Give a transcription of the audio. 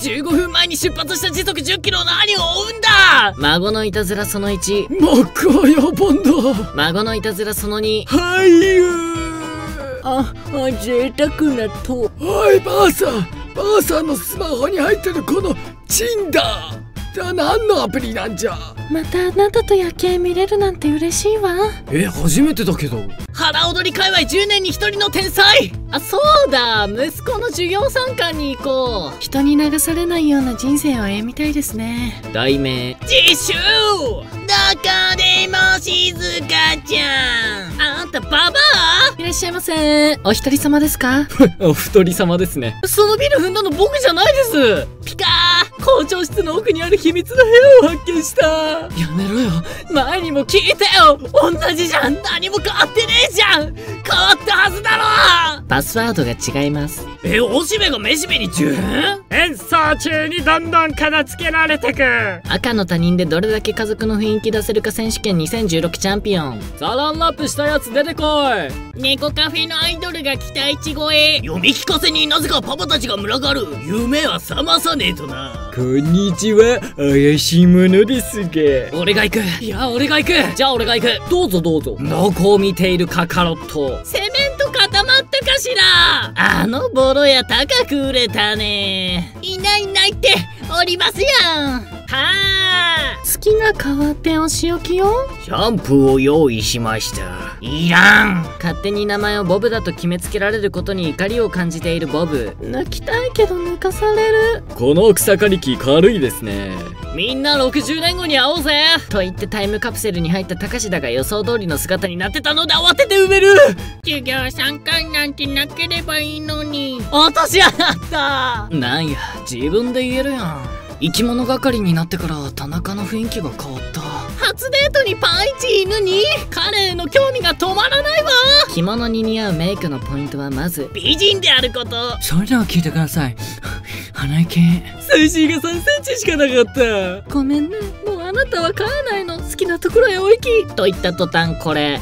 15分前に出発した時速10キロの兄を追うんだ。孫のいたずらその1マックヨボンド孫のいたずらその2はいよあ、あ、贅沢なと。おいばあさん。ばあさんのスマホに入ってるこのチンダーじゃあ何のアプリなんじゃ？またあなたと夜景見れるなんて嬉しいわ。え初めてだけど腹踊り界隈10年に1人の天才。あ、そうだ。息子の授業参観に行こう人に流されないような人生を歩みたいですね。題名。自習どこでも静かちゃん。あんたババア？いらっしゃいませ。お一人様ですか？お一人様ですね。そのビル踏んだの僕じゃないです。ピカー校長室の奥にある秘密の部屋を発見した。やめろよ。前にも聞いたよ。同じじゃん。何も変わってねえじゃん。変わったはずだろ。パスワードが違いますえ、おしべがめしべに10分演奏中にどんどん片付けられてく。赤の他人でどれだけ家族の雰囲気出せるか選手権2016チャンピオン。サランラップしたやつ出てこい。猫カフェのアイドルが期待値超え。読み聞かせになぜかパパたちが群がる。夢は覚まさねえとな。こんにちは怪しいものですが。俺が行く。いや俺が行く。じゃあ俺が行く。どうぞどうぞ。どこを見ているカカロット。セメント固まったかしらあのボロ屋高く売れたね。いないいないっておりますやん。はあ月が変わってお仕置きよ。シャンプーを用意しました。いらん。勝手に名前をボブだと決めつけられることに怒りを感じているボブ。抜きたいけど抜かされる。この草刈り機軽いですね。みんな60年後に会おうぜ。と言ってタイムカプセルに入った高志だが予想通りの姿になってたので慌てて埋める。授業参観なんてなければいいのに。落としやがった。なんや自分で言えるやん生き物係になってから田中の雰囲気が変わった。初デートにパンイチ犬に彼への興味が止まらないわ。着物に似合うメイクのポイントはまず。美人であること。それでは聞いてください。鼻息。水深が3センチしかなかった。ごめんね。もうあなたは飼わないの。好きなところへお行き。と言った途端これ